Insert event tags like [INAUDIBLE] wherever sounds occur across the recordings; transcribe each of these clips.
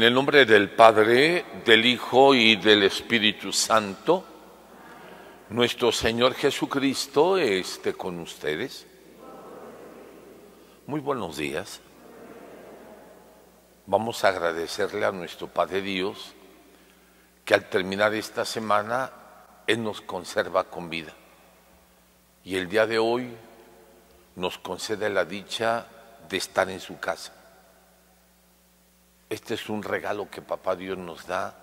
En el nombre del Padre, del Hijo y del Espíritu Santo, nuestro Señor Jesucristo esté con ustedes. Muy buenos días. Vamos a agradecerle a nuestro Padre Dios que al terminar esta semana Él nos conserva con vida. Y el día de hoy nos concede la dicha de estar en su casa. Este es un regalo que Papá Dios nos da,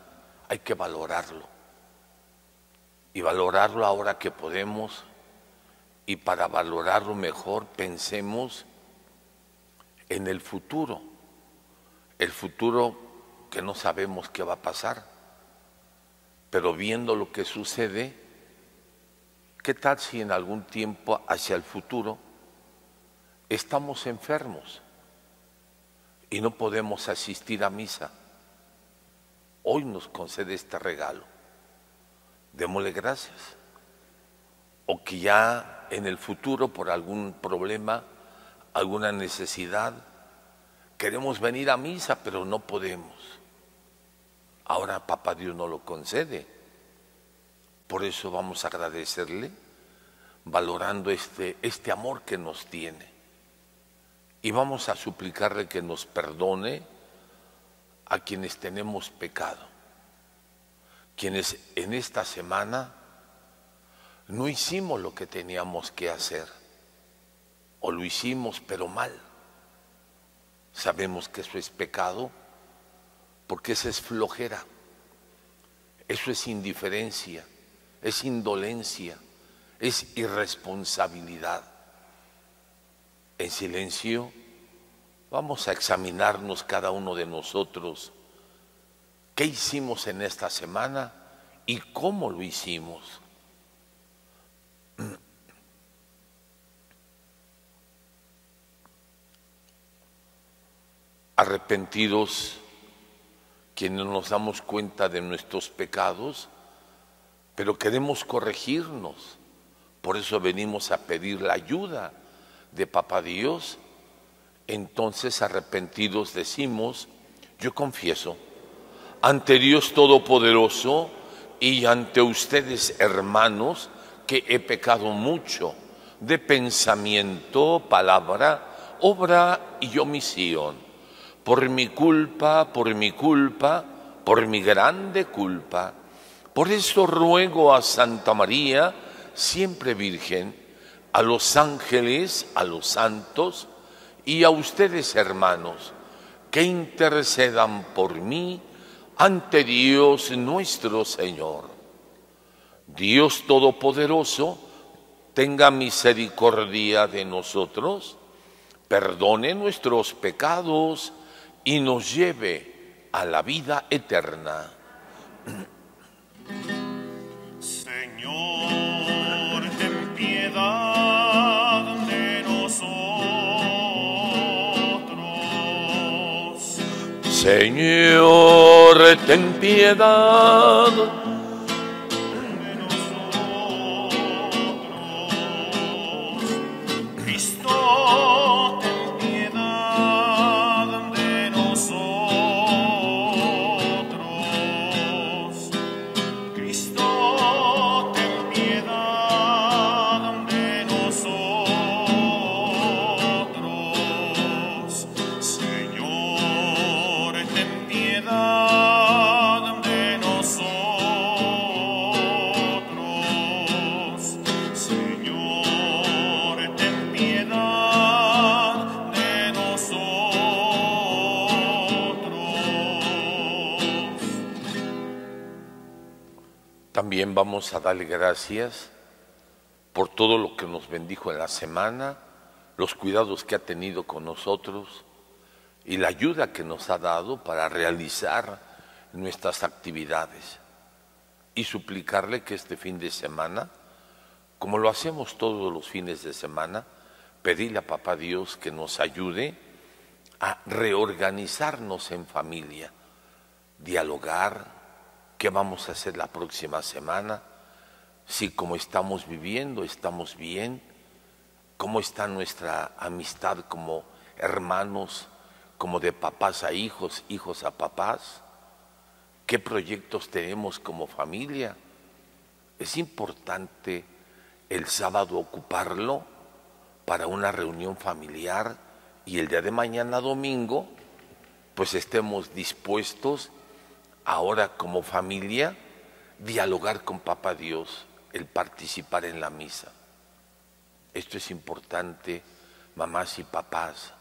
hay que valorarlo. Y valorarlo ahora que podemos. Y para valorarlo mejor pensemos en el futuro. El futuro que no sabemos qué va a pasar. Pero viendo lo que sucede, ¿qué tal si en algún tiempo hacia el futuro estamos enfermos? Y no podemos asistir a misa. Hoy nos concede este regalo. Démosle gracias. O que ya en el futuro, por algún problema, alguna necesidad, queremos venir a misa, pero no podemos. Ahora Papá Dios no lo concede. Por eso vamos a agradecerle, valorando este, este amor que nos tiene y vamos a suplicarle que nos perdone a quienes tenemos pecado, quienes en esta semana no hicimos lo que teníamos que hacer, o lo hicimos pero mal. Sabemos que eso es pecado porque eso es flojera, eso es indiferencia, es indolencia, es irresponsabilidad en silencio, vamos a examinarnos cada uno de nosotros qué hicimos en esta semana y cómo lo hicimos. [CLEARS THROAT] Arrepentidos quienes nos damos cuenta de nuestros pecados, pero queremos corregirnos. Por eso venimos a pedir la ayuda de Papá Dios, entonces arrepentidos decimos, yo confieso, ante Dios Todopoderoso y ante ustedes hermanos, que he pecado mucho de pensamiento, palabra, obra y omisión. Por mi culpa, por mi culpa, por mi grande culpa. Por eso ruego a Santa María, siempre Virgen, a los ángeles, a los santos y a ustedes hermanos, que intercedan por mí ante Dios nuestro Señor. Dios Todopoderoso, tenga misericordia de nosotros, perdone nuestros pecados y nos lleve a la vida eterna. Señor, Señor, ten piedad. Vamos a darle gracias por todo lo que nos bendijo en la semana, los cuidados que ha tenido con nosotros y la ayuda que nos ha dado para realizar nuestras actividades y suplicarle que este fin de semana, como lo hacemos todos los fines de semana, pedirle a Papá Dios que nos ayude a reorganizarnos en familia, dialogar qué vamos a hacer la próxima semana, si como estamos viviendo estamos bien, cómo está nuestra amistad como hermanos, como de papás a hijos, hijos a papás qué proyectos tenemos como familia. Es importante el sábado ocuparlo para una reunión familiar y el día de mañana domingo, pues estemos dispuestos ahora como familia dialogar con Papá Dios, el participar en la misa. Esto es importante, mamás y papás.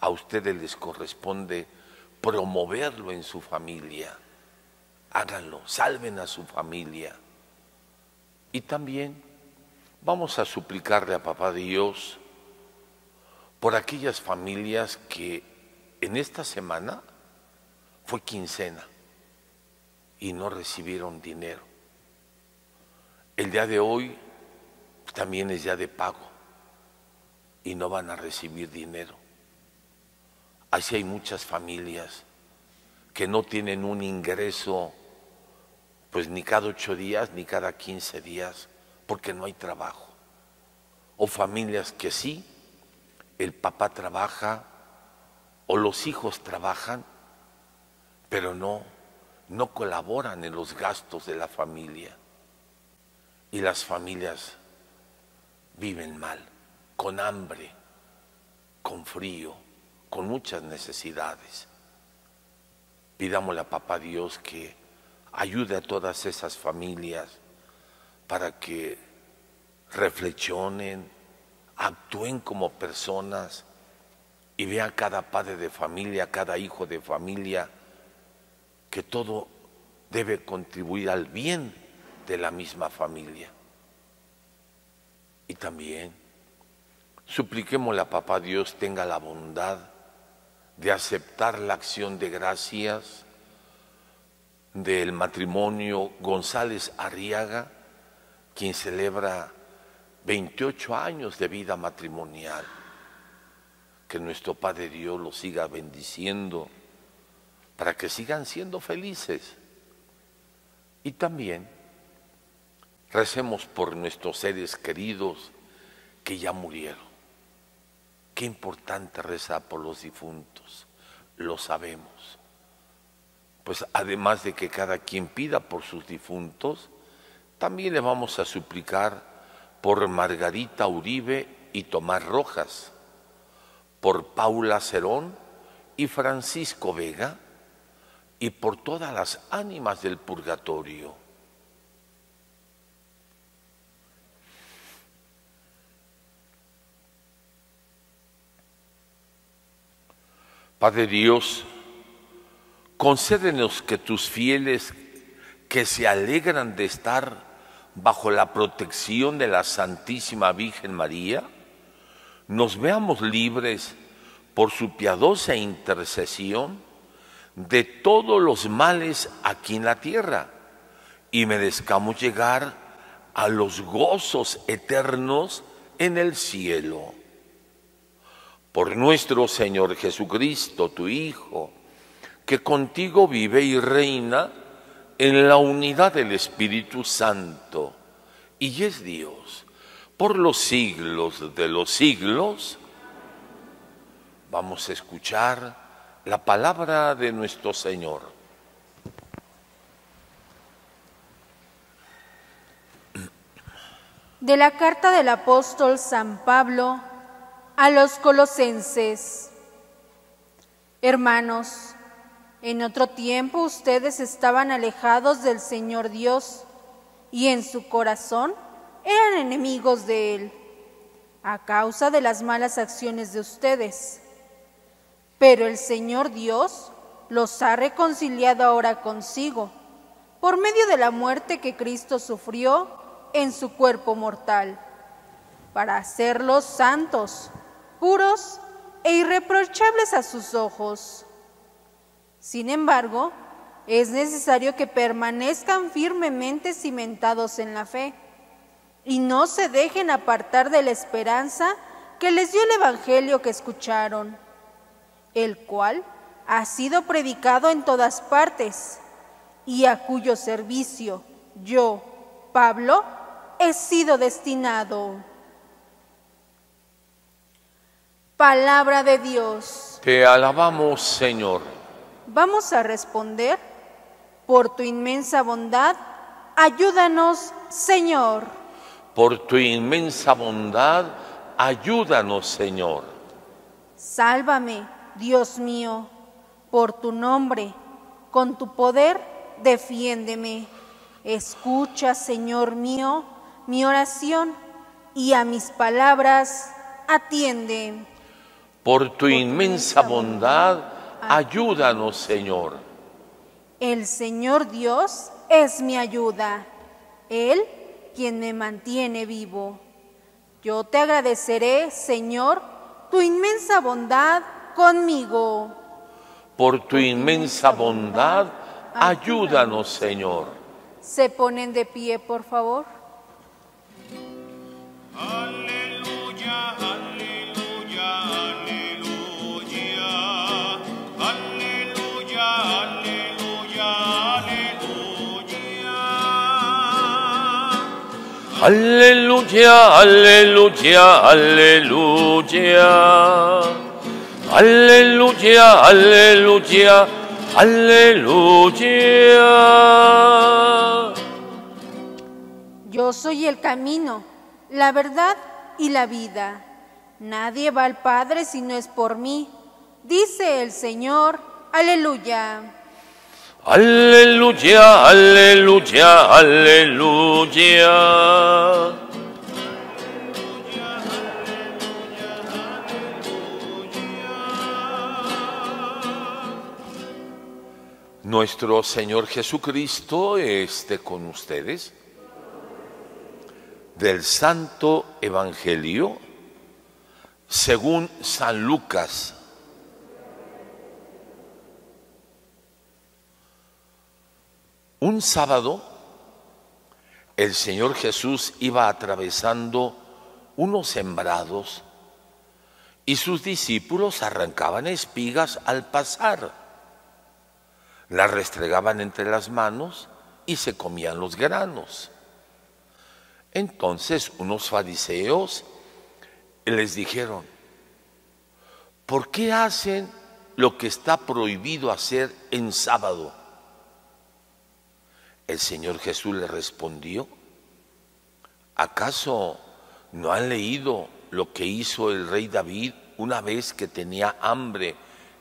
A ustedes les corresponde promoverlo en su familia háganlo, salven a su familia. Y también vamos a suplicarle a Papá Dios por aquellas familias que en esta semana fue quincena y no recibieron dinero. El día de hoy también es día de pago y no van a recibir dinero. Así hay muchas familias que no tienen un ingreso pues ni cada ocho días ni cada quince días, porque no hay trabajo. O familias que sí, el papá trabaja o los hijos trabajan, pero no, no colaboran en los gastos de la familia. Y las familias viven mal, con hambre, con frío, con muchas necesidades. Pidámosle a Papá Dios que ayude a todas esas familias para que reflexionen, actúen como personas y vean cada padre de familia, cada hijo de familia, que todo debe contribuir al bien de la misma familia. Y también supliquémosle a Papá Dios tenga la bondad de aceptar la acción de gracias del matrimonio González Arriaga, quien celebra 28 años de vida matrimonial. Que nuestro Padre Dios los siga bendiciendo para que sigan siendo felices. Y también recemos por nuestros seres queridos que ya murieron. Qué importante rezar por los difuntos, lo sabemos pues además de que cada quien pida por sus difuntos, también le vamos a suplicar por Margarita Uribe y Tomás Rojas, por Paula Cerón y Francisco Vega, y por todas las ánimas del purgatorio. Padre Dios, concédenos que tus fieles que se alegran de estar bajo la protección de la Santísima Virgen María, nos veamos libres por su piadosa intercesión de todos los males aquí en la tierra y merezcamos llegar a los gozos eternos en el cielo. Por nuestro Señor Jesucristo, tu Hijo, que contigo vive y reina en la unidad del Espíritu Santo y es Dios por los siglos de los siglos. Vamos a escuchar la palabra de nuestro Señor. De la carta del apóstol San Pablo a los colosenses. Hermanos, en otro tiempo ustedes estaban alejados del Señor Dios y en su corazón eran enemigos de Él a causa de las malas acciones de ustedes. Pero el Señor Dios los ha reconciliado ahora consigo por medio de la muerte que Cristo sufrió en su cuerpo mortal, para hacerlos santos, puros e irreprochables a sus ojos. Sin embargo, es necesario que permanezcan firmemente cimentados en la fe y no se dejen apartar de la esperanza que les dio el Evangelio que escucharon, el cual ha sido predicado en todas partes y a cuyo servicio yo, Pablo, he sido destinado. Palabra de Dios. Te alabamos, Señor. Vamos a responder, por tu inmensa bondad, ayúdanos, Señor. Por tu inmensa bondad, ayúdanos, Señor. Sálvame, Dios mío, por tu nombre, con tu poder, defiéndeme. Escucha, Señor mío, mi oración y a mis palabras atiende. Por tu inmensa bondad, ayúdanos, Señor. El Señor Dios es mi ayuda, Él quien me mantiene vivo. Yo te agradeceré, Señor, tu inmensa bondad conmigo. Por tu inmensa bondad, ayúdanos, Señor. Se ponen de pie, por favor. Aleluya, aleluya, aleluya. Aleluya, aleluya, aleluya. Aleluya, aleluya, aleluya. Aleluya, aleluya, aleluya. Yo soy el camino, la verdad y la vida. Nadie va al Padre si no es por mí. Dice el Señor, aleluya. Aleluya, aleluya, aleluya. Nuestro Señor Jesucristo esté con ustedes. Del Santo Evangelio según San Lucas. Un sábado, el Señor Jesús iba atravesando unos sembrados y sus discípulos arrancaban espigas al pasar. Las restregaban entre las manos y se comían los granos. Entonces unos fariseos les dijeron, ¿por qué hacen lo que está prohibido hacer en sábado? El Señor Jesús le respondió, ¿acaso no han leído lo que hizo el rey David una vez que tenía hambre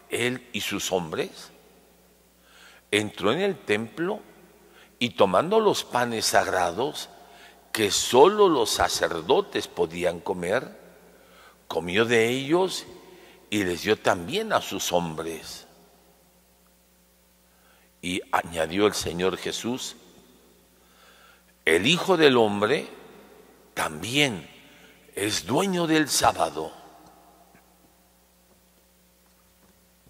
él y sus hombres? Entró en el templo y tomando los panes sagrados que sólo los sacerdotes podían comer, comió de ellos y les dio también a sus hombres. Y añadió el Señor Jesús, el Hijo del Hombre también es dueño del sábado.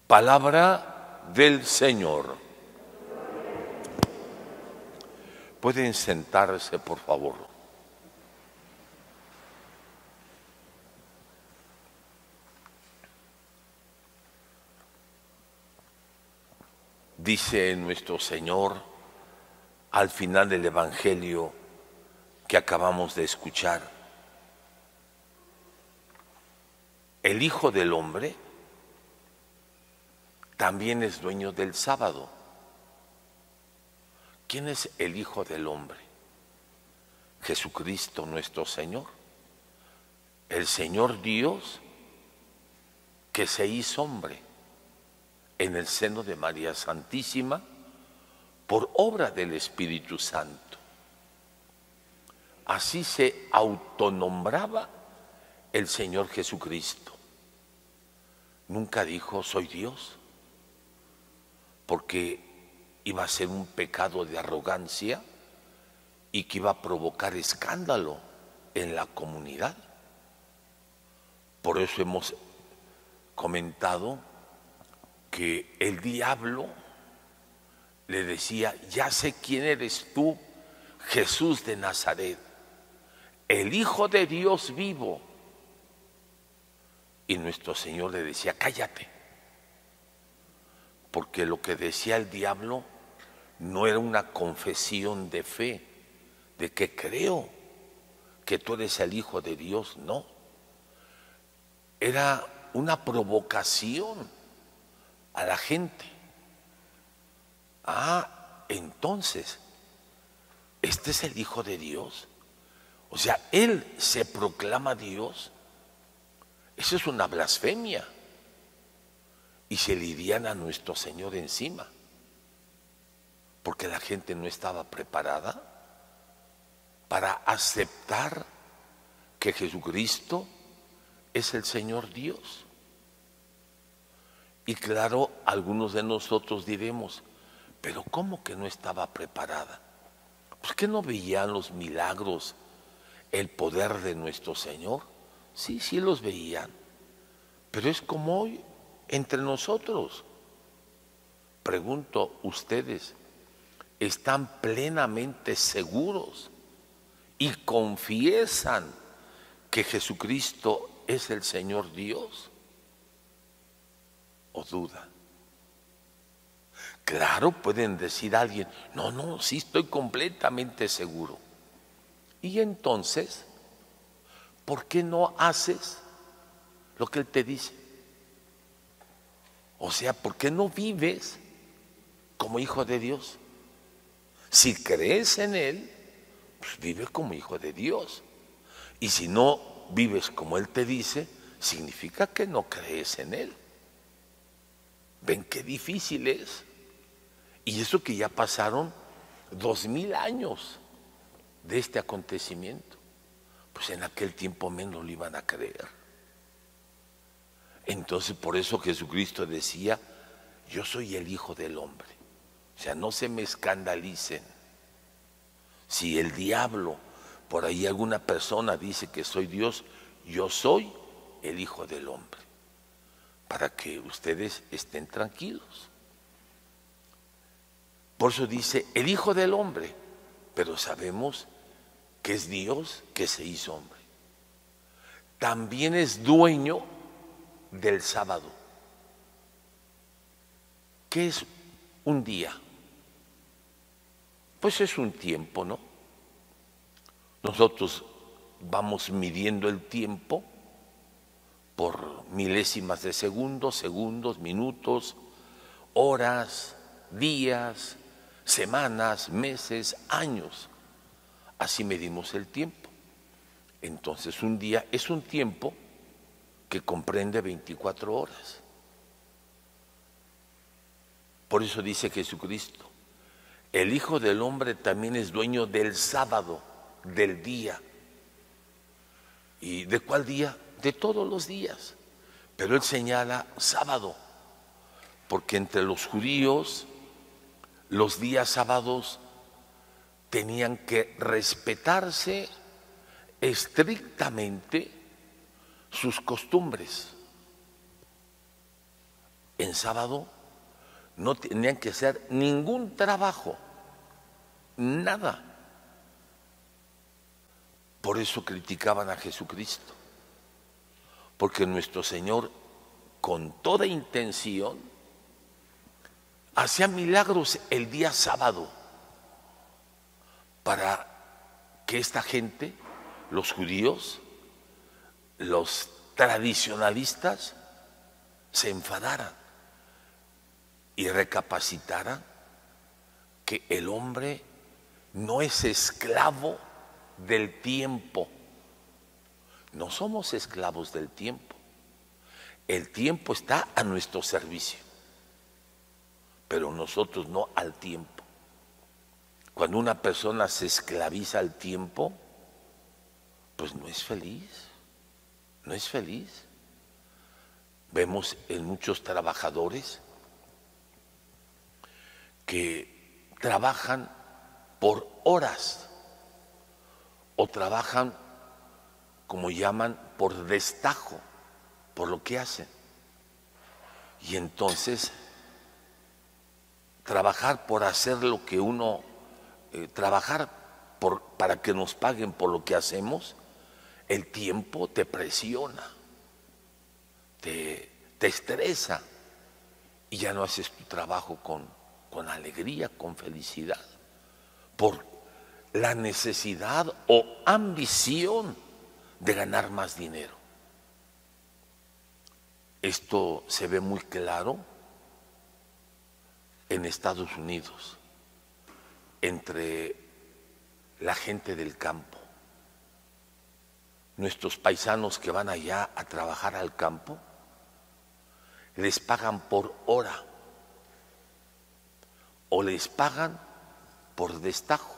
Palabra del Señor. Pueden sentarse, por favor. Dice nuestro Señor al final del Evangelio que acabamos de escuchar, el Hijo del Hombre también es dueño del sábado. ¿Quién es el Hijo del Hombre? Jesucristo nuestro Señor. El Señor Dios que se hizo hombre en el seno de María Santísima por obra del Espíritu Santo. Así se autonombraba el Señor Jesucristo. Nunca dijo, soy Dios, porque iba a ser un pecado de arrogancia y que iba a provocar escándalo en la comunidad. Por eso hemos comentado que el diablo le decía, ya sé quién eres tú, Jesús de Nazaret, el Hijo de Dios vivo. Y nuestro Señor le decía, cállate, porque lo que decía el diablo no era una confesión de fe, de que creo que tú eres el Hijo de Dios, no. Era una provocación a la gente. Ah, entonces, este es el Hijo de Dios. O sea, Él se proclama Dios. Eso es una blasfemia. Y se lidian a nuestro Señor encima. Porque la gente no estaba preparada para aceptar que Jesucristo es el Señor Dios. Y claro, algunos de nosotros diremos, pero ¿cómo que no estaba preparada? Pues que no veían los milagros, el poder de nuestro Señor. Sí, sí los veían. Pero es como hoy entre nosotros. Pregunto, ¿ustedes están plenamente seguros y confiesan que Jesucristo es el Señor Dios? ¿O duda? Claro, pueden decir a alguien, no, no, sí estoy completamente seguro. Y entonces, ¿por qué no haces lo que Él te dice? O sea, ¿por qué no vives como hijo de Dios? Si crees en Él, pues vive como hijo de Dios. Y si no vives como Él te dice, significa que no crees en Él. ¿Ven qué difícil es? Y eso que ya pasaron dos mil años de este acontecimiento, pues en aquel tiempo menos lo iban a creer. Entonces por eso Jesucristo decía, yo soy el Hijo del Hombre. O sea, no se me escandalicen. Si el diablo, por ahí alguna persona dice que soy Dios, yo soy el Hijo del Hombre. Para que ustedes estén tranquilos. Por eso dice el Hijo del Hombre, pero sabemos que es Dios que se hizo hombre. También es dueño del sábado. ¿Qué es un día? Pues es un tiempo, ¿no? Nosotros vamos midiendo el tiempo por milésimas de segundos, segundos, minutos, horas, días, semanas, meses, años. Así medimos el tiempo. Entonces un día es un tiempo que comprende 24 horas. Por eso dice Jesucristo, el Hijo del Hombre también es dueño del sábado, del día. ¿Y de cuál día? De todos los días. Pero él señala sábado, porque entre los judíos los días sábados tenían que respetarse estrictamente sus costumbres. En sábado no tenían que hacer ningún trabajo, nada. Por eso criticaban a Jesucristo, porque nuestro Señor con toda intención hacía milagros el día sábado para que esta gente, los judíos, los tradicionalistas, se enfadaran y recapacitaran que el hombre no es esclavo del tiempo. No somos esclavos del tiempo. El tiempo está a nuestro servicio pero nosotros no al tiempo. Cuando una persona se esclaviza al tiempo, pues no es feliz, no es feliz. Vemos en muchos trabajadores que trabajan por horas o trabajan, como llaman, por destajo, por lo que hacen. Y entonces, trabajar por hacer lo que uno, eh, trabajar por, para que nos paguen por lo que hacemos, el tiempo te presiona, te, te estresa y ya no haces tu trabajo con, con alegría, con felicidad, por la necesidad o ambición de ganar más dinero. Esto se ve muy claro en Estados Unidos, entre la gente del campo. Nuestros paisanos que van allá a trabajar al campo, les pagan por hora o les pagan por destajo.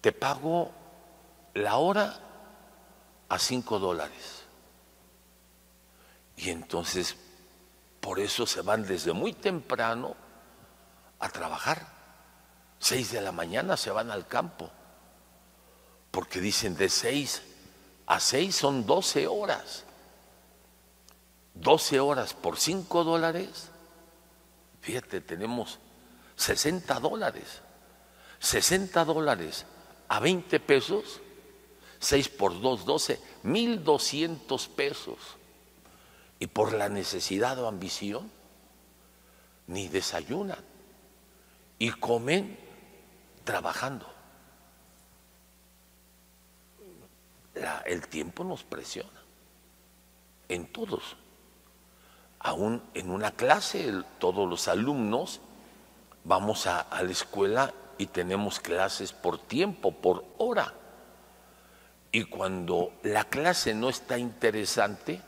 Te pago la hora a cinco dólares. Y entonces, por eso se van desde muy temprano a trabajar. Seis de la mañana se van al campo. Porque dicen de seis a seis son doce horas. Doce horas por cinco dólares. Fíjate, tenemos sesenta dólares. Sesenta dólares a veinte pesos. Seis por dos, doce. Mil doscientos pesos y por la necesidad o ambición, ni desayunan y comen trabajando. el tiempo nos presiona, en todos. Aún en una clase, todos los alumnos vamos a la escuela y tenemos clases por tiempo, por hora. Y cuando la clase no está interesante,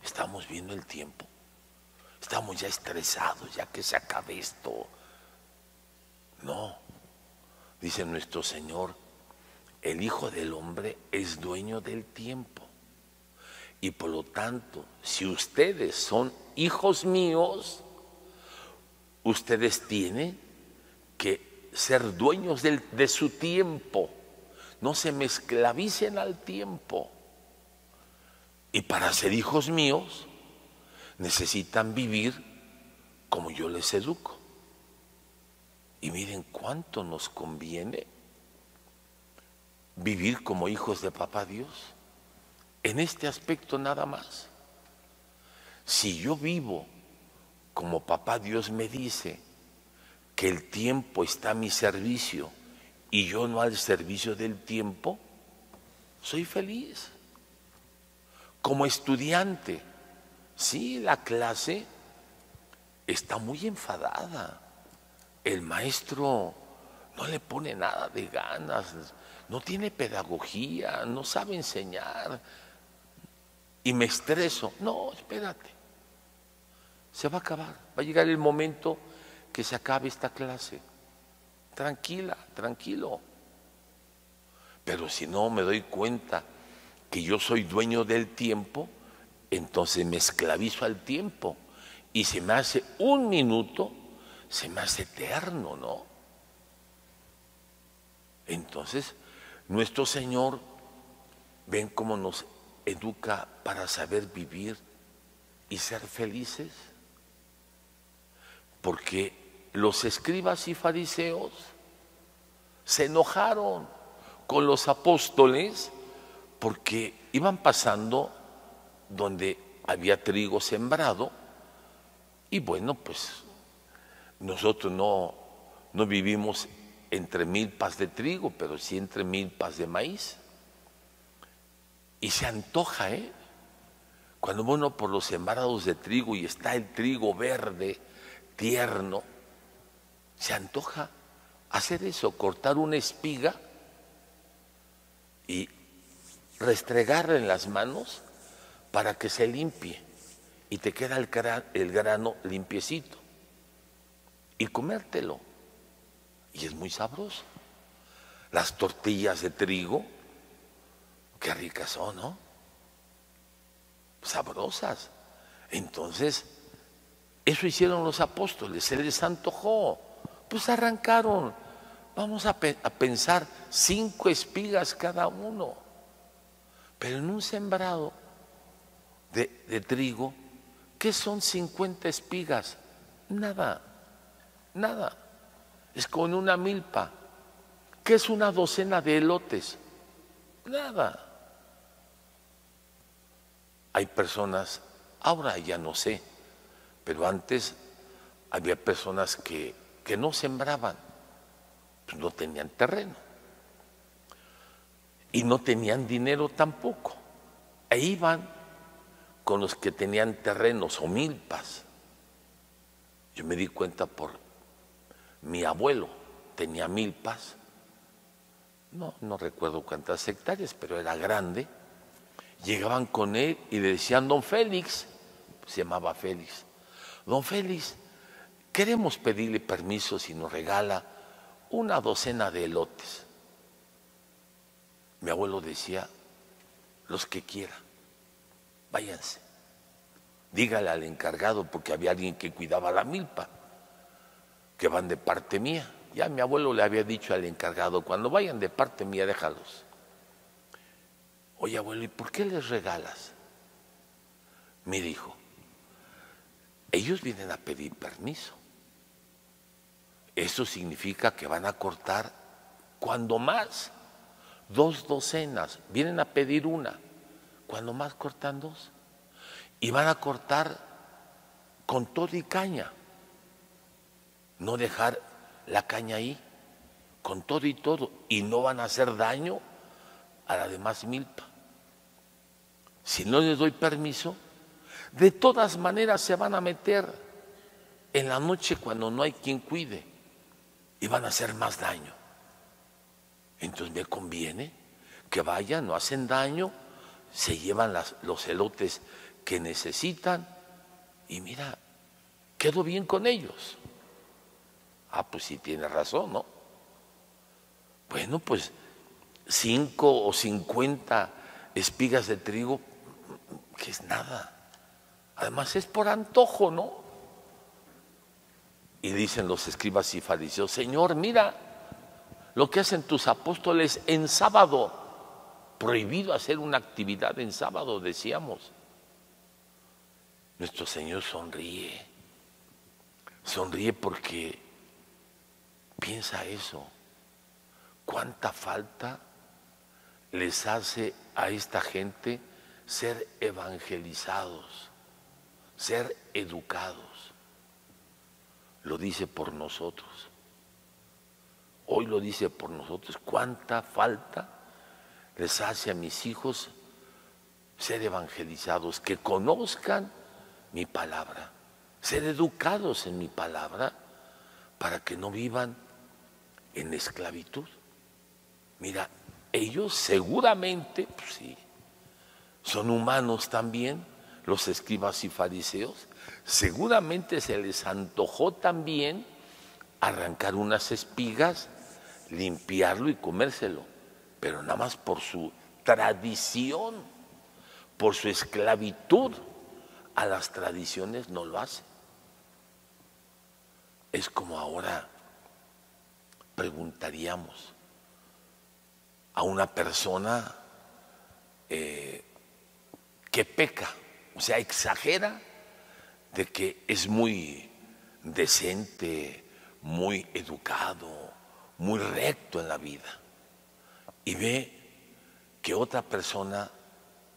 Estamos viendo el tiempo. Estamos ya estresados, ya que se acabe esto. No, dice nuestro Señor, el Hijo del Hombre es dueño del tiempo. Y por lo tanto, si ustedes son hijos míos, ustedes tienen que ser dueños de su tiempo. No se me esclavicen al tiempo. Y para ser hijos míos necesitan vivir como yo les educo. Y miren cuánto nos conviene vivir como hijos de papá Dios. En este aspecto nada más. Si yo vivo como papá Dios me dice que el tiempo está a mi servicio y yo no al servicio del tiempo, soy feliz como estudiante. Sí, la clase está muy enfadada. El maestro no le pone nada de ganas, no tiene pedagogía, no sabe enseñar. Y me estreso. No, espérate. Se va a acabar. Va a llegar el momento que se acabe esta clase. Tranquila, tranquilo. Pero si no me doy cuenta que yo soy dueño del tiempo, entonces me esclavizo al tiempo. Y se me hace un minuto, se me hace eterno, ¿no? Entonces, nuestro Señor, ven cómo nos educa para saber vivir y ser felices. Porque los escribas y fariseos se enojaron con los apóstoles porque iban pasando donde había trigo sembrado y bueno, pues nosotros no, no vivimos entre mil pas de trigo, pero sí entre mil pas de maíz. Y se antoja, ¿eh? Cuando uno por los sembrados de trigo y está el trigo verde, tierno, se antoja hacer eso, cortar una espiga y restregarle en las manos para que se limpie y te queda el grano limpiecito y comértelo. Y es muy sabroso. Las tortillas de trigo, qué ricas son, ¿no? sabrosas. Entonces, eso hicieron los apóstoles, se les antojó. Pues arrancaron, vamos a, pensar, cinco espigas cada uno. Pero en un sembrado de, de trigo, ¿qué son 50 espigas? Nada, nada. Es con una milpa. ¿Qué es una docena de elotes? Nada. Hay personas, ahora ya no sé, pero antes había personas que, que no sembraban, pues no tenían terreno y no tenían dinero tampoco. E iban con los que tenían terrenos o milpas. Yo me di cuenta por mi abuelo, tenía milpas, no, no recuerdo cuántas hectáreas, pero era grande. Llegaban con él y le decían, don Félix, se llamaba Félix, don Félix, queremos pedirle permiso si nos regala una docena de elotes. Mi abuelo decía, los que quiera, váyanse. Dígale al encargado, porque había alguien que cuidaba la milpa, que van de parte mía. Ya mi abuelo le había dicho al encargado, cuando vayan de parte mía, déjalos. Oye, abuelo, ¿y por qué les regalas? Me dijo, ellos vienen a pedir permiso. Eso significa que van a cortar cuando más dos docenas, vienen a pedir una, cuando más cortan dos. Y van a cortar con todo y caña, no dejar la caña ahí, con todo y todo, y no van a hacer daño a la demás milpa. Si no les doy permiso, de todas maneras se van a meter en la noche cuando no hay quien cuide y van a hacer más daño. Entonces me conviene que vayan, no hacen daño, se llevan los elotes que necesitan y mira, quedo bien con ellos. Ah, pues sí tiene razón, ¿no? Bueno, pues cinco o cincuenta espigas de trigo, que es nada. Además es por antojo, ¿no? Y dicen los escribas y fariseos, Señor, mira lo que hacen tus apóstoles en sábado. Prohibido hacer una actividad en sábado, decíamos. Nuestro Señor sonríe. Sonríe porque Piensa eso. ¿Cuánta falta les hace a esta gente ser evangelizados, ser educados? Lo dice por nosotros. Hoy lo dice por nosotros. ¿Cuánta falta les hace a mis hijos ser evangelizados, que conozcan mi palabra, ser educados en mi palabra para que no vivan en esclavitud. Mira, ellos seguramente, pues sí, son humanos también, los escribas y fariseos, seguramente se les antojó también arrancar unas espigas, limpiarlo y comérselo, pero nada más por su tradición, por su esclavitud a las tradiciones no lo hace. Es como ahora preguntaríamos a una persona eh, que peca, o sea, exagera de que es muy decente, muy educado, muy recto en la vida, y ve que otra persona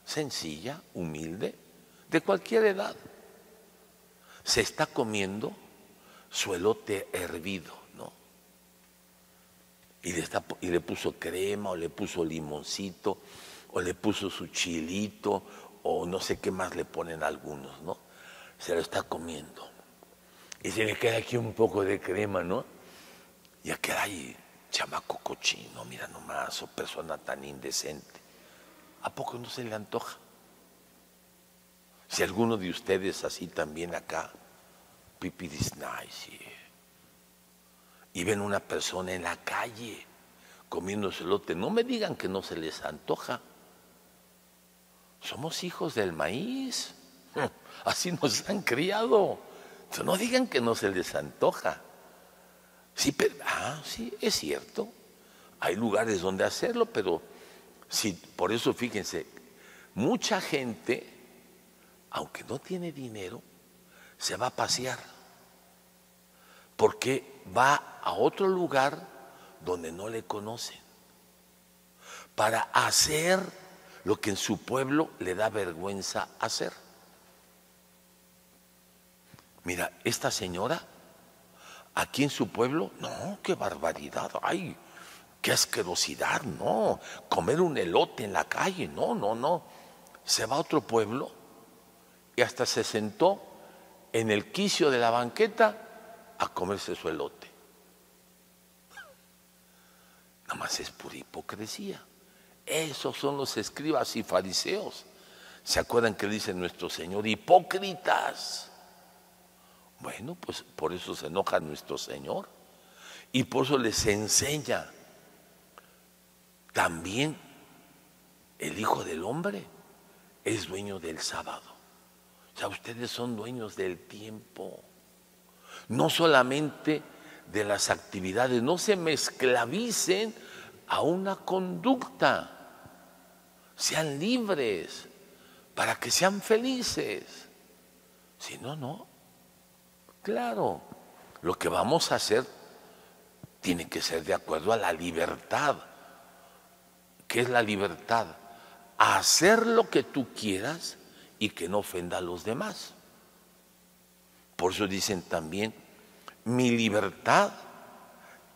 sencilla, humilde, de cualquier edad, se está comiendo su elote hervido y le, puso crema o le puso limoncito o le puso su chilito o no sé qué más le ponen algunos, ¿no? Se lo está comiendo. Y se le queda aquí un poco de crema, ¿no? Y aquí hay chamaco cochino, mira nomás, o persona tan indecente. ¿A poco no se le antoja? Si alguno de ustedes así también acá, pipi nice, y ven una persona en la calle comiendo celote, no me digan que no se les antoja. Somos hijos del maíz. [LAUGHS] Así nos han criado. no digan que no se les antoja. Sí, pero, ah, sí, es cierto. Hay lugares donde hacerlo, pero sí, por eso fíjense, mucha gente, aunque no tiene dinero, se va a pasear. Porque va a otro lugar donde no le conocen. Para hacer lo que en su pueblo le da vergüenza hacer. Mira, esta señora, aquí en su pueblo, no, qué barbaridad, ay, qué asquerosidad, no, comer un elote en la calle, no, no, no. Se va a otro pueblo y hasta se sentó en el quicio de la banqueta a comerse su elote. Más es pura hipocresía. Esos son los escribas y fariseos. ¿Se acuerdan que dice nuestro Señor? Hipócritas. Bueno, pues por eso se enoja nuestro Señor. Y por eso les enseña también el Hijo del Hombre es dueño del sábado. O sea, ustedes son dueños del tiempo. No solamente de las actividades, no se me esclavicen a una conducta. Sean libres para que sean felices. Si no, no. Claro, lo que vamos a hacer tiene que ser de acuerdo a la libertad. ¿Qué es la libertad? hacer lo que tú quieras y que no ofenda a los demás. Por eso dicen también, mi libertad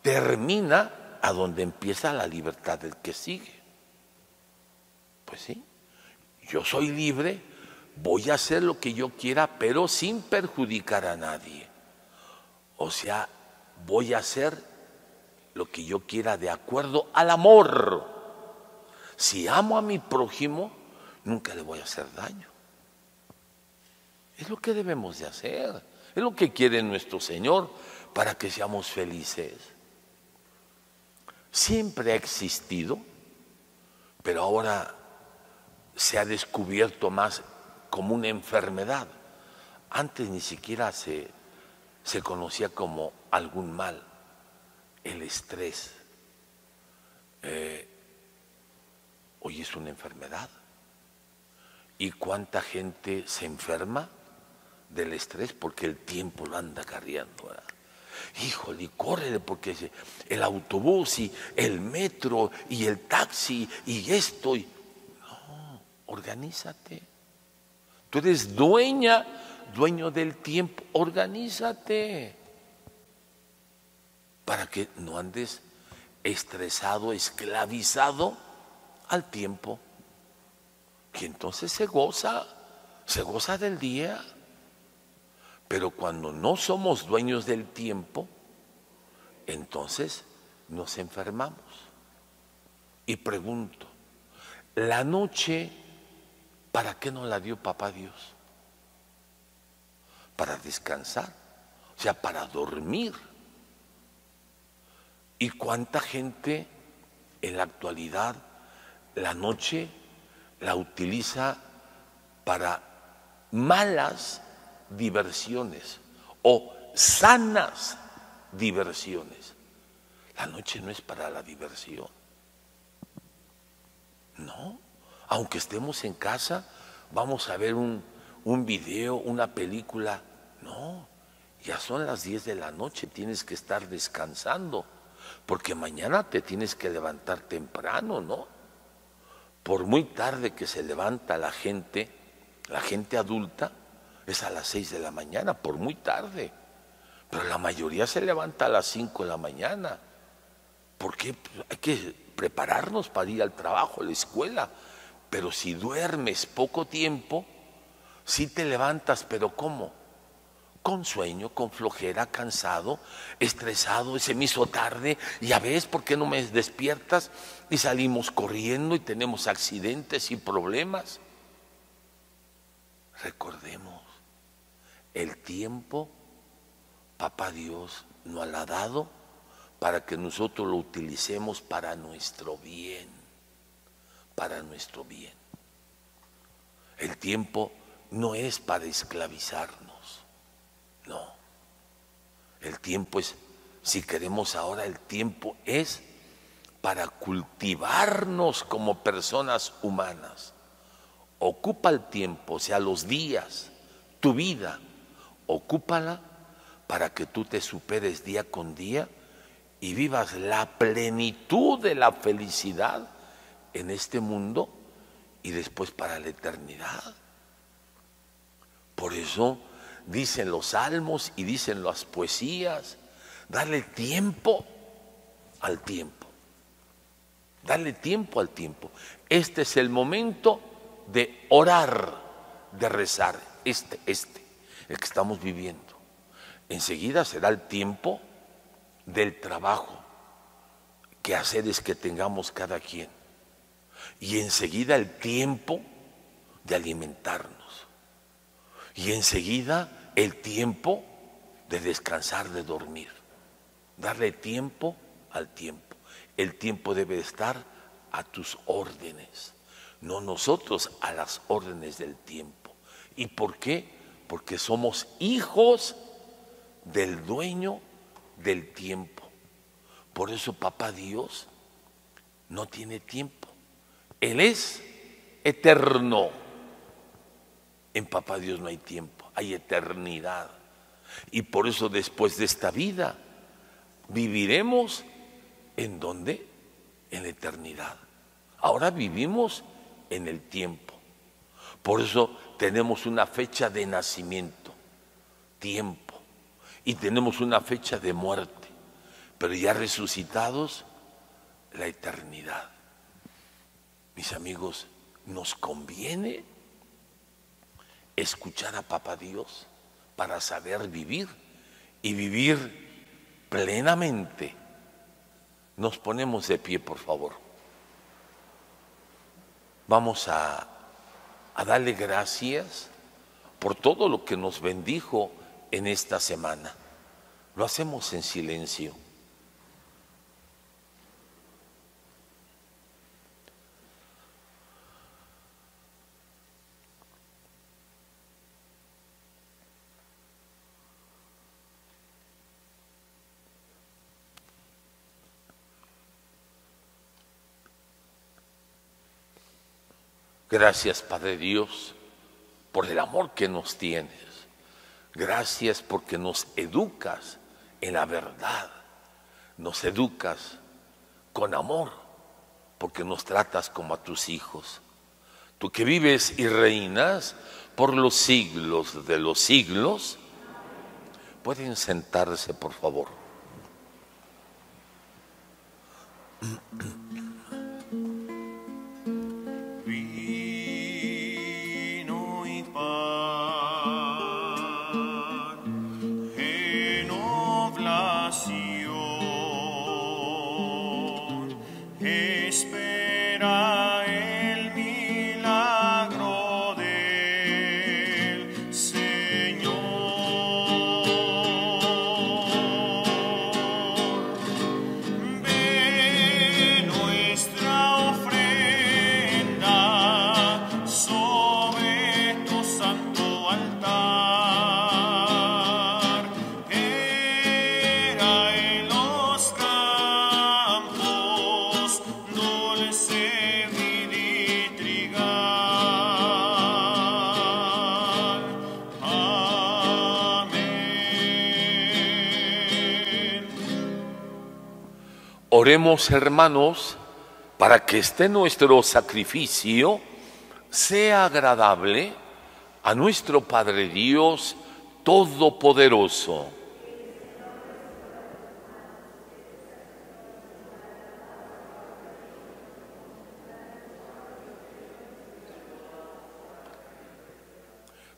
termina a donde empieza la libertad del que sigue. Pues sí, yo soy libre, voy a hacer lo que yo quiera, pero sin perjudicar a nadie. O sea, voy a hacer lo que yo quiera de acuerdo al amor. Si amo a mi prójimo, nunca le voy a hacer daño. Es lo que debemos de hacer. Es lo que quiere nuestro Señor para que seamos felices siempre ha existido, pero ahora se ha descubierto más como una enfermedad. Antes ni siquiera se, se conocía como algún mal, el estrés. Eh, hoy es una enfermedad. ¿Y cuánta gente se enferma del estrés porque el tiempo lo anda carriando? híjole, córrele porque el autobús y el metro y el taxi y esto. No, organízate. Tú eres dueña, dueño del tiempo, organízate. Para que no andes estresado, esclavizado al tiempo. Que entonces se goza, se goza del día. Pero cuando no somos dueños del tiempo, entonces nos enfermamos. Y pregunto, ¿la noche para qué nos la dio papá Dios? Para descansar, o sea, para dormir. ¿Y cuánta gente en la actualidad la noche la utiliza para malas diversiones o sanas diversiones. La noche no es para la diversión. No, aunque estemos en casa, vamos a ver un, un video, una película. No, ya son las 10 de la noche, tienes que estar descansando, porque mañana te tienes que levantar temprano, ¿no? Por muy tarde que se levanta la gente, la gente adulta, es a las seis de la mañana, por muy tarde. Pero la mayoría se levanta a las cinco de la mañana. Porque hay que prepararnos para ir al trabajo, a la escuela. Pero si duermes poco tiempo, sí te levantas, pero ¿cómo? Con sueño, con flojera, cansado, estresado, se me hizo tarde, ya ves por qué no me despiertas y salimos corriendo y tenemos accidentes y problemas. Recordemos el tiempo, papá Dios nos lo ha dado para que nosotros lo utilicemos para nuestro bien, para nuestro bien. El tiempo no es para esclavizarnos, no. El tiempo es, si queremos ahora, el tiempo es para cultivarnos como personas humanas. Ocupa el tiempo, o sea, los días, tu vida, ocúpala para que tú te superes día con día y vivas la plenitud de la felicidad en este mundo y después para la eternidad. Por eso dicen los salmos y dicen las poesías, darle tiempo al tiempo. Darle tiempo al tiempo. Este es el momento de orar, de rezar. Este, este, el que estamos viviendo. Enseguida será el tiempo del trabajo, que hacer que tengamos cada quien. Y enseguida el tiempo de alimentarnos. Y enseguida el tiempo de descansar, de dormir. Darle tiempo al tiempo. El tiempo debe estar a tus órdenes, no nosotros a las órdenes del tiempo. ¿Y por qué? Porque somos hijos del dueño del tiempo. Por eso papá Dios no tiene tiempo. Él es eterno. En papá Dios no hay tiempo, hay eternidad. Y por eso después de esta vida viviremos en donde? En la eternidad. Ahora vivimos en el tiempo. Por eso tenemos una fecha de nacimiento, tiempo y tenemos una fecha de muerte, pero ya resucitados, la eternidad. Mis amigos, nos conviene escuchar a Papá Dios para saber vivir y vivir plenamente. Nos ponemos de pie, por favor. Vamos a, a darle gracias por todo lo que nos bendijo en esta semana. Lo hacemos en silencio. Gracias, Padre Dios, por el amor que nos tienes. Gracias porque nos educas en la verdad, nos educas con amor, porque nos tratas como a tus hijos. Tú que vives y reinas por los siglos de los siglos, pueden sentarse, por favor. Oremos, hermanos, para que este nuestro sacrificio sea agradable a nuestro Padre Dios Todopoderoso.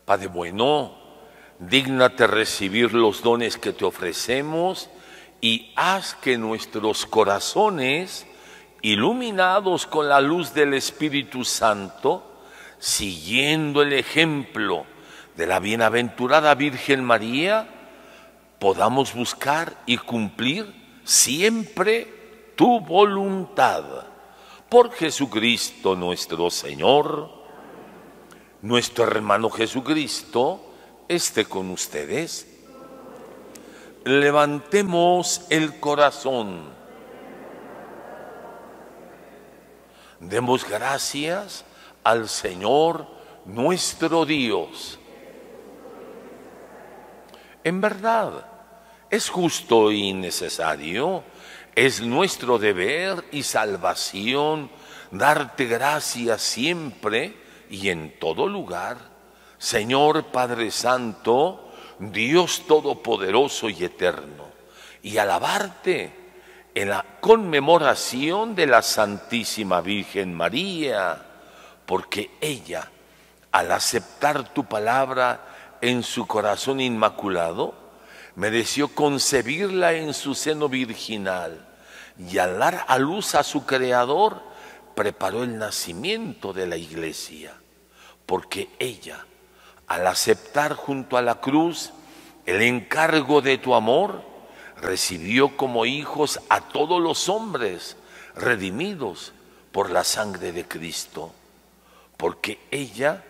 Padre bueno, dígnate recibir los dones que te ofrecemos y haz que nuestros corazones, iluminados con la luz del Espíritu Santo, siguiendo el ejemplo de la bienaventurada Virgen María, podamos buscar y cumplir siempre tu voluntad. Por Jesucristo nuestro Señor. nuestro hermano Jesucristo esté con ustedes. Levantemos el corazón. Demos gracias al Señor nuestro Dios. En verdad, es justo y necesario, es nuestro deber y salvación darte gracias siempre y en todo lugar. Señor Padre Santo, Dios Todopoderoso y Eterno, y alabarte en la conmemoración de la Santísima Virgen María, porque ella, al aceptar tu palabra en su corazón inmaculado, mereció concebirla en su seno virginal y al dar a luz a su Creador, preparó el nacimiento de la iglesia, porque ella, al aceptar junto a la cruz el encargo de tu amor, recibió como hijos a todos los hombres redimidos por la sangre de Cristo, porque ella,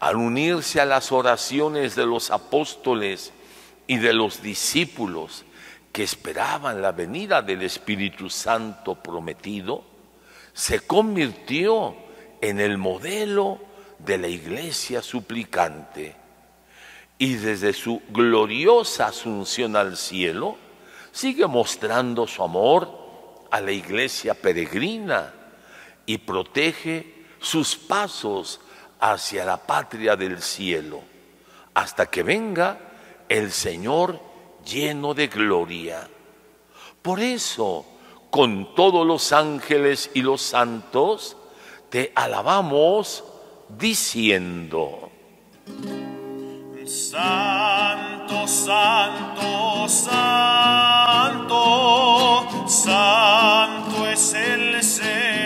al unirse a las oraciones de los apóstoles y de los discípulos que esperaban la venida del Espíritu Santo prometido, se convirtió en el modelo de la iglesia suplicante. Y desde su gloriosa asunción al cielo, sigue mostrando su amor a la iglesia peregrina y protege sus pasos hacia la patria del cielo, hasta que venga el Señor lleno de gloria. Por eso, con todos los ángeles y los santos, te alabamos diciendo, Santo, santo, santo, santo es el Señor.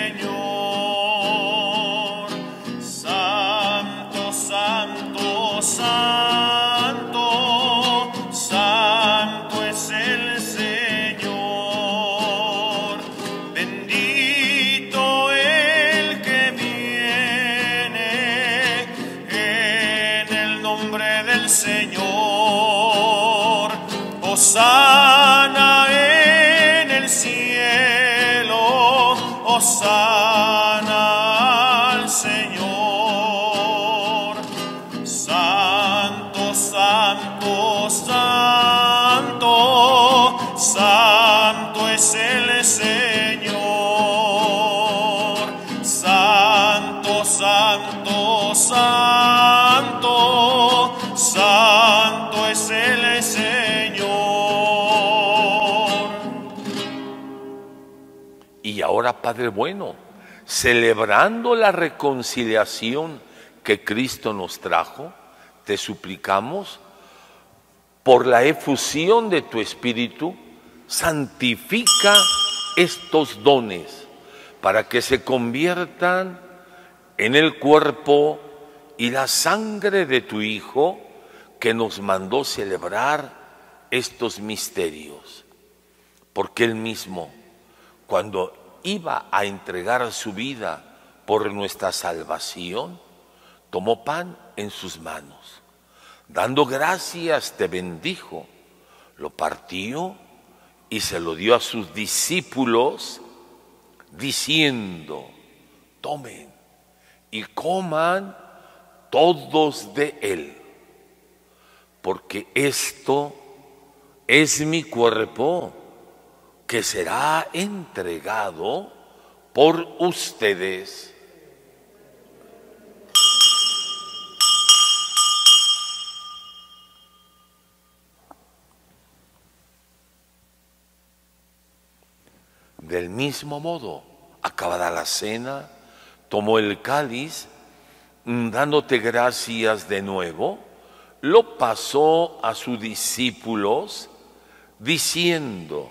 Padre bueno, celebrando la reconciliación que Cristo nos trajo, te suplicamos, por la efusión de tu Espíritu, santifica estos dones para que se conviertan en el cuerpo y la sangre de tu Hijo que nos mandó celebrar estos misterios. Porque Él mismo, cuando iba a entregar su vida por nuestra salvación, tomó pan en sus manos. Dando gracias, te bendijo, lo partió y se lo dio a sus discípulos, diciendo, tomen y coman todos de él, porque esto es mi cuerpo que será entregado por ustedes. Del mismo modo, acabada la cena, tomó el cáliz, dándote gracias de nuevo, lo pasó a sus discípulos, diciendo,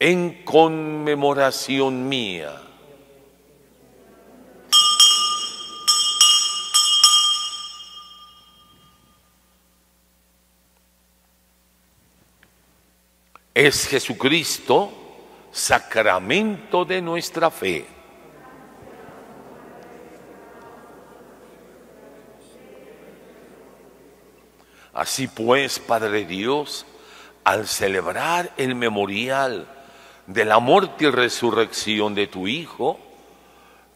en conmemoración mía. Es Jesucristo sacramento de nuestra fe. Así pues, Padre Dios, al celebrar el memorial de la muerte y resurrección de tu Hijo,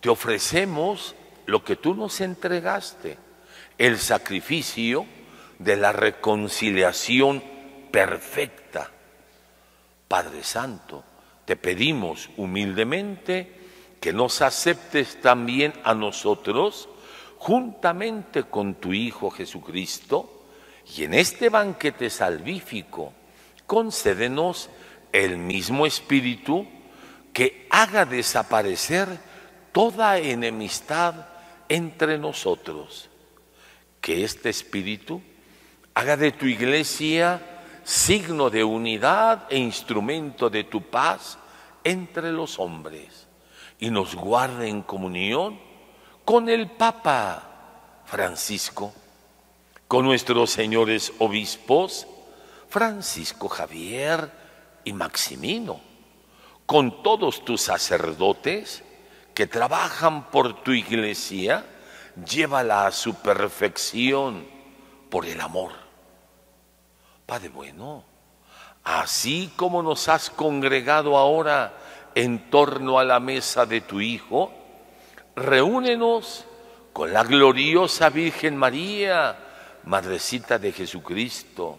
te ofrecemos lo que tú nos entregaste, el sacrificio de la reconciliación perfecta. Padre Santo, te pedimos humildemente que nos aceptes también a nosotros, juntamente con tu Hijo Jesucristo, y en este banquete salvífico, concédenos el mismo espíritu que haga desaparecer toda enemistad entre nosotros. Que este espíritu haga de tu iglesia signo de unidad e instrumento de tu paz entre los hombres y nos guarde en comunión con el Papa Francisco, con nuestros señores obispos, Francisco Javier, y Maximino, con todos tus sacerdotes que trabajan por tu iglesia, llévala a su perfección por el amor. Padre bueno, así como nos has congregado ahora en torno a la mesa de tu Hijo, reúnenos con la gloriosa Virgen María, Madrecita de Jesucristo,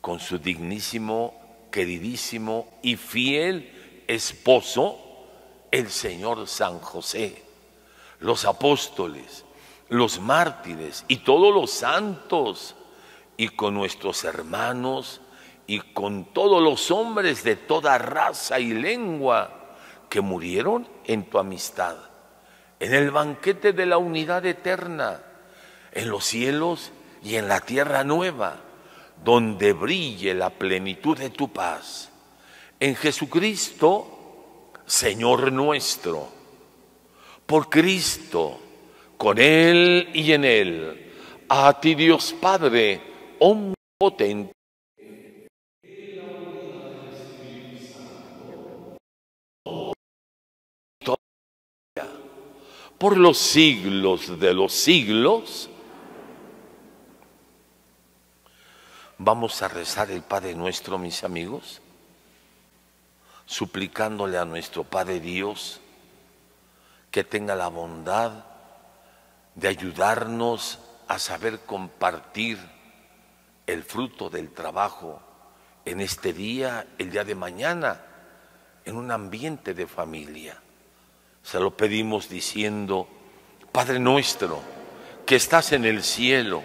con su dignísimo queridísimo y fiel esposo, el Señor San José, los apóstoles, los mártires y todos los santos, y con nuestros hermanos y con todos los hombres de toda raza y lengua que murieron en tu amistad, en el banquete de la unidad eterna, en los cielos y en la tierra nueva donde brille la plenitud de tu paz. En Jesucristo, Señor nuestro, por Cristo, con Él y en Él, a ti Dios Padre, omnipotente. Por los siglos de los siglos, Vamos a rezar el Padre nuestro, mis amigos, suplicándole a nuestro Padre Dios que tenga la bondad de ayudarnos a saber compartir el fruto del trabajo en este día, el día de mañana, en un ambiente de familia. Se lo pedimos diciendo, Padre nuestro, que estás en el cielo,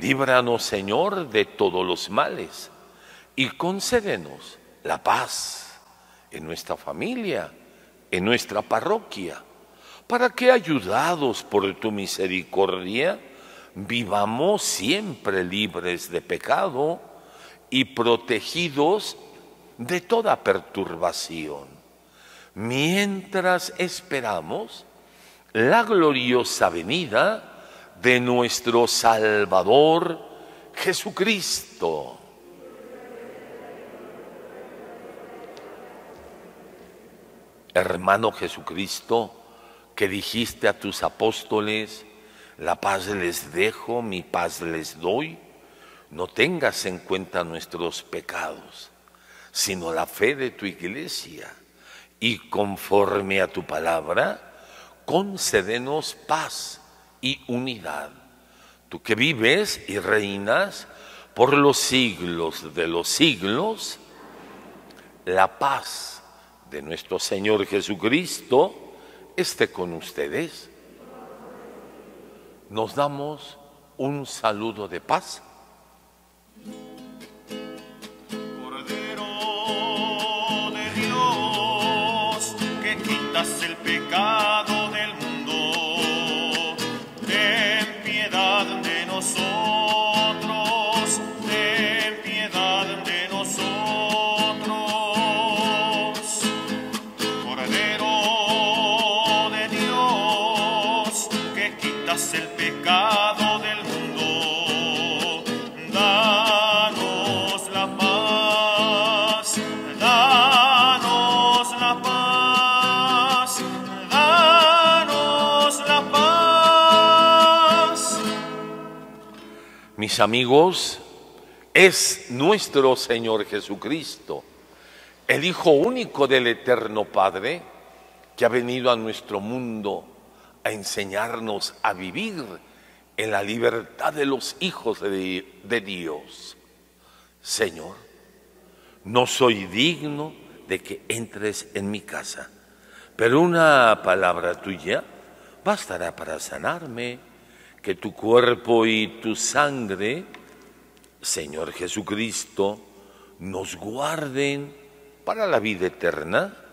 Líbranos, Señor, de todos los males y concédenos la paz en nuestra familia, en nuestra parroquia, para que, ayudados por tu misericordia, vivamos siempre libres de pecado y protegidos de toda perturbación, mientras esperamos la gloriosa venida de nuestro Salvador Jesucristo. Hermano Jesucristo, que dijiste a tus apóstoles, la paz les dejo, mi paz les doy, no tengas en cuenta nuestros pecados, sino la fe de tu iglesia, y conforme a tu palabra, concédenos paz y unidad. Tú que vives y reinas por los siglos de los siglos, la paz de nuestro Señor Jesucristo esté con ustedes. Nos damos un saludo de paz. Cordero de Dios, que quitas el pecado Amigos, es nuestro Señor Jesucristo, el Hijo único del Eterno Padre, que ha venido a nuestro mundo a enseñarnos a vivir en la libertad de los hijos de Dios. Señor, no soy digno de que entres en mi casa, pero una palabra tuya bastará para sanarme, que tu cuerpo y tu sangre, Señor Jesucristo, nos guarden para la vida eterna.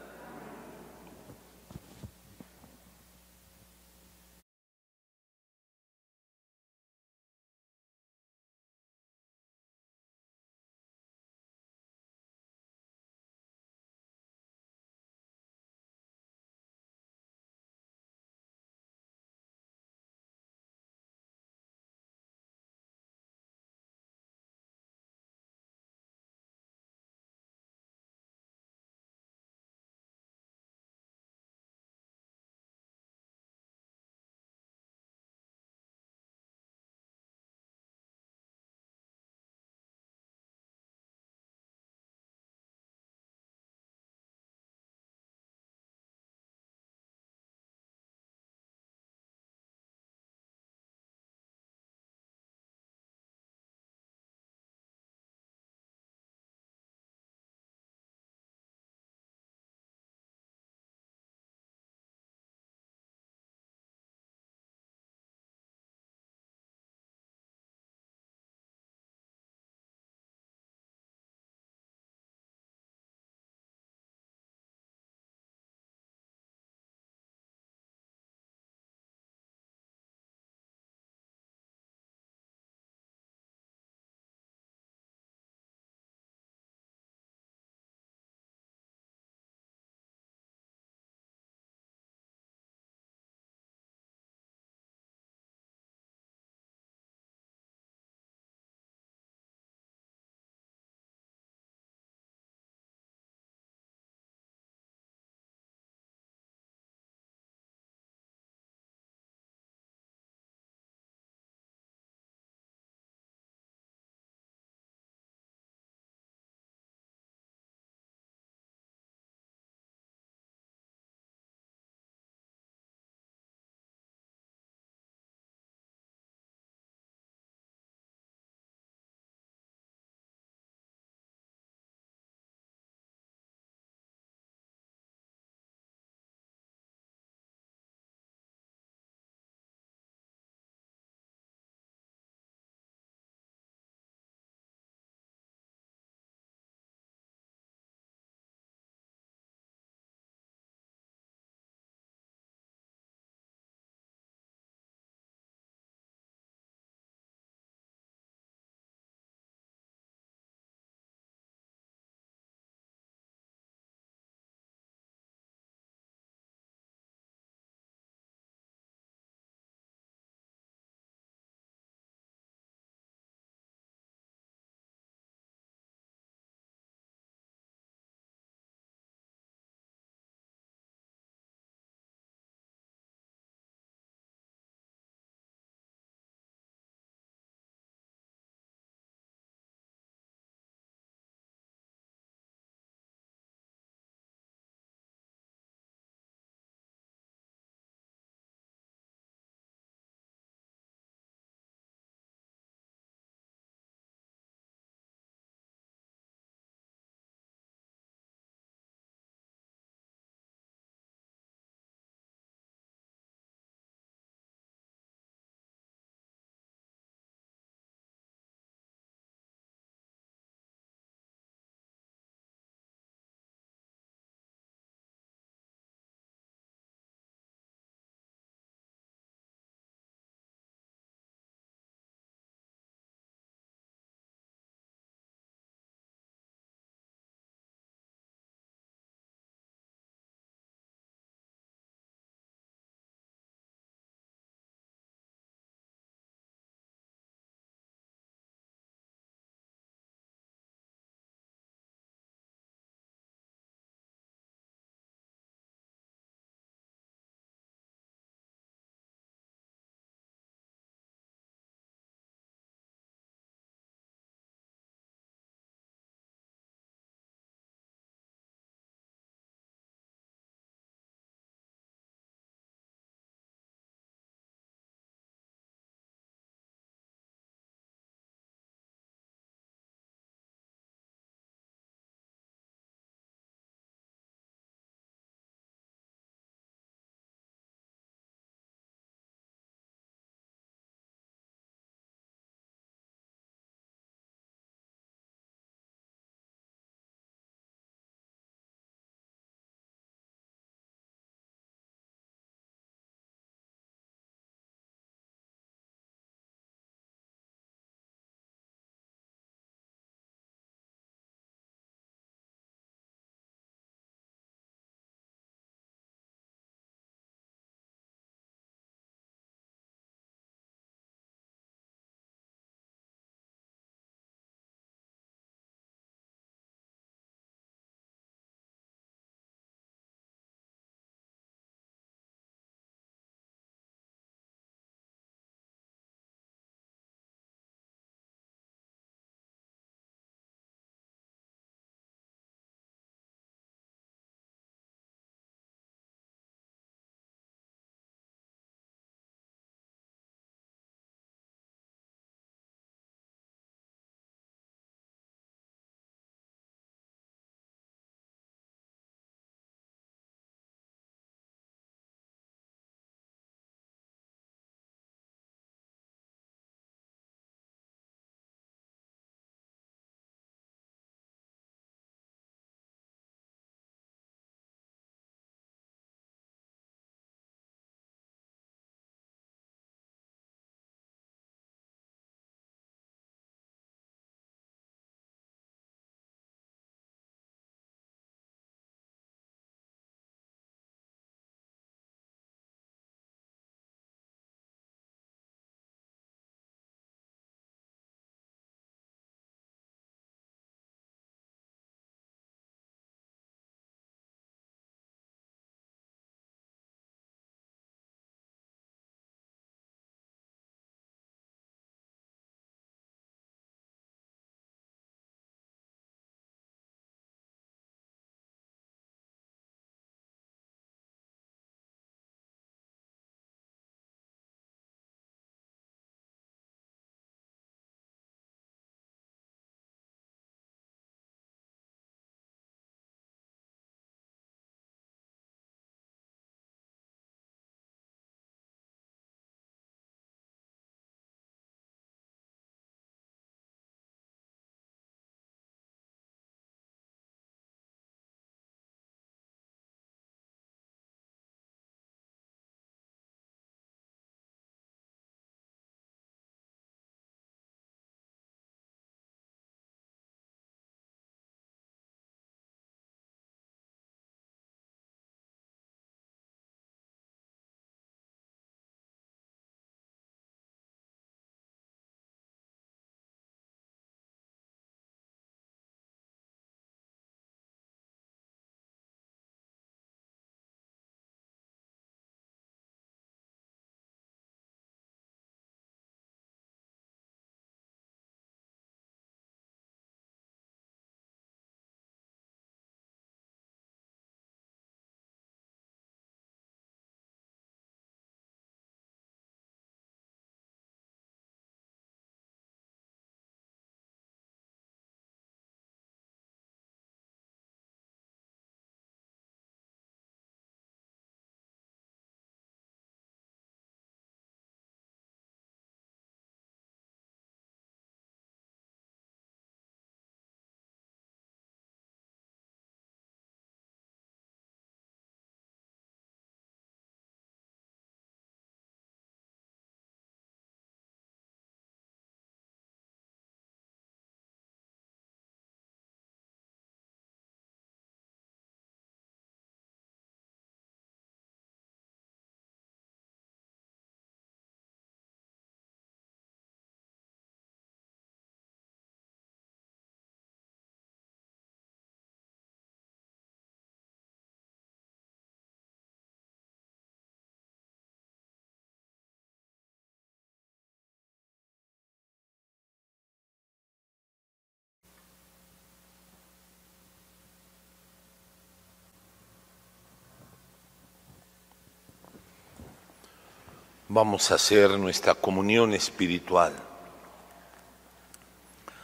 Vamos a hacer nuestra comunión espiritual.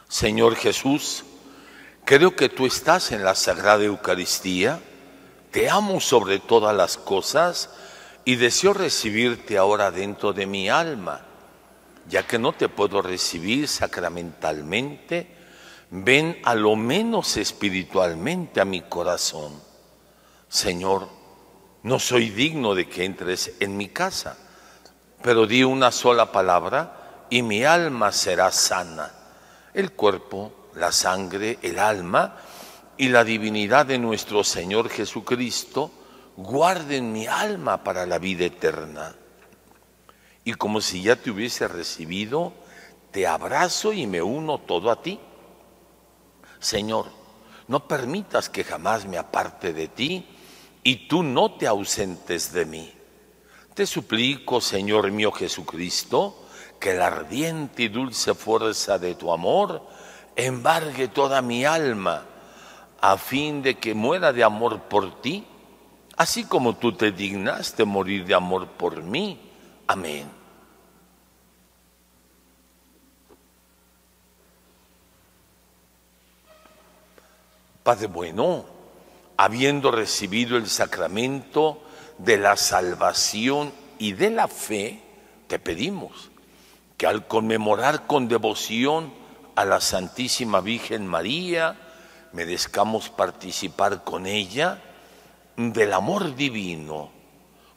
Señor Jesús, creo que tú estás en la Sagrada Eucaristía. Te amo sobre todas las cosas y deseo recibirte ahora dentro de mi alma. Ya que no te puedo recibir sacramentalmente, ven a lo menos espiritualmente a mi corazón. Señor, no soy digno de que entres en mi casa, pero di una sola palabra y mi alma será sana. El cuerpo, la sangre, el alma y la divinidad de nuestro Señor Jesucristo guarden mi alma para la vida eterna. Y como si ya te hubiese recibido, te abrazo y me uno todo a ti. Señor, no permitas que jamás me aparte de ti y tú no te ausentes de mí. Te suplico, Señor mío Jesucristo, que la ardiente y dulce fuerza de tu amor embargue toda mi alma, a fin de que muera de amor por ti, así como tú te dignaste morir de amor por mí. Amén. Padre bueno, habiendo recibido el sacramento de la salvación y de la fe, te pedimos que al conmemorar con devoción a la Santísima Virgen María, merezcamos participar con ella del amor divino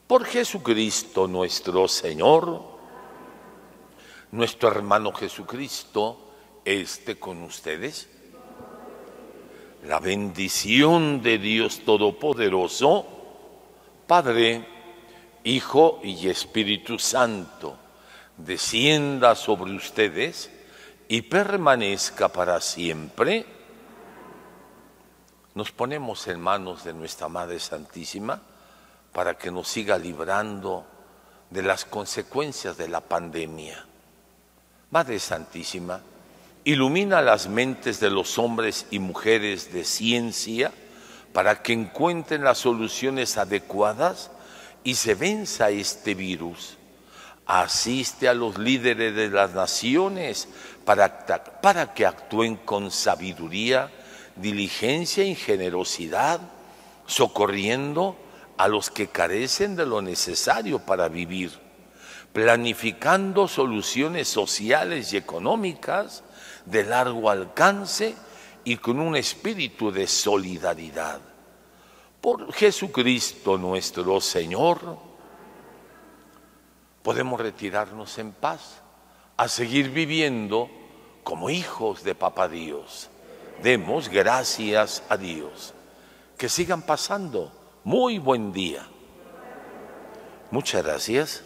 por Jesucristo nuestro Señor. Nuestro hermano Jesucristo esté con ustedes la bendición de Dios Todopoderoso, Padre, Hijo y Espíritu Santo, descienda sobre ustedes y permanezca para siempre. Nos ponemos en manos de nuestra Madre Santísima para que nos siga librando de las consecuencias de la pandemia. Madre Santísima, Ilumina las mentes de los hombres y mujeres de ciencia para que encuentren las soluciones adecuadas y se venza este virus. Asiste a los líderes de las naciones para, para que actúen con sabiduría, diligencia y generosidad, socorriendo a los que carecen de lo necesario para vivir, planificando soluciones sociales y económicas de largo alcance y con un espíritu de solidaridad. Por Jesucristo nuestro Señor, podemos retirarnos en paz a seguir viviendo como hijos de Papá Dios. Demos gracias a Dios. Que sigan pasando. Muy buen día. Muchas gracias.